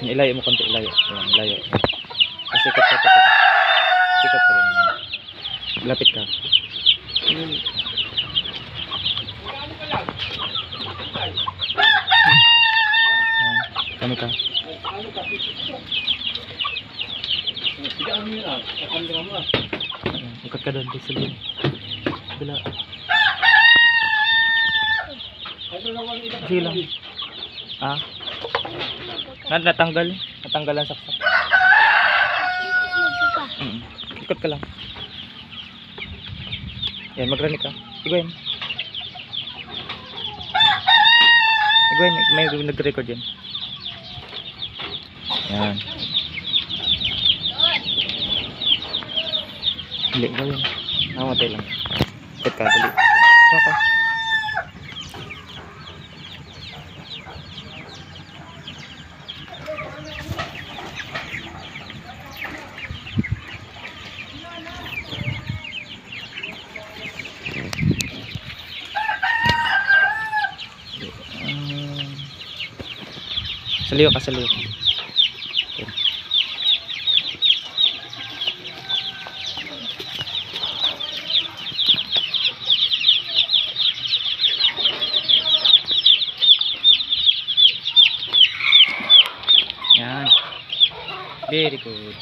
Ilayo mo konti, ilayo. Ayan, ilayo. Kasi sikat ka pa. Sikat ka rin. Lapit ka. Kami ka. Ikot ka doon, sa doon. Bila. Sige lang. Ah? Nat natanggal. Natanggal ang saksak. Mm. Ikot ka lang. Yan, magrani ka. Iguin. Iguin, may nag-record yan. Yan. Hindi, gawin. Nakamatay lang. Ikot ka, dali. Saka ka. Saliyo ka, saliyo ka. Okay. Yan. Very good.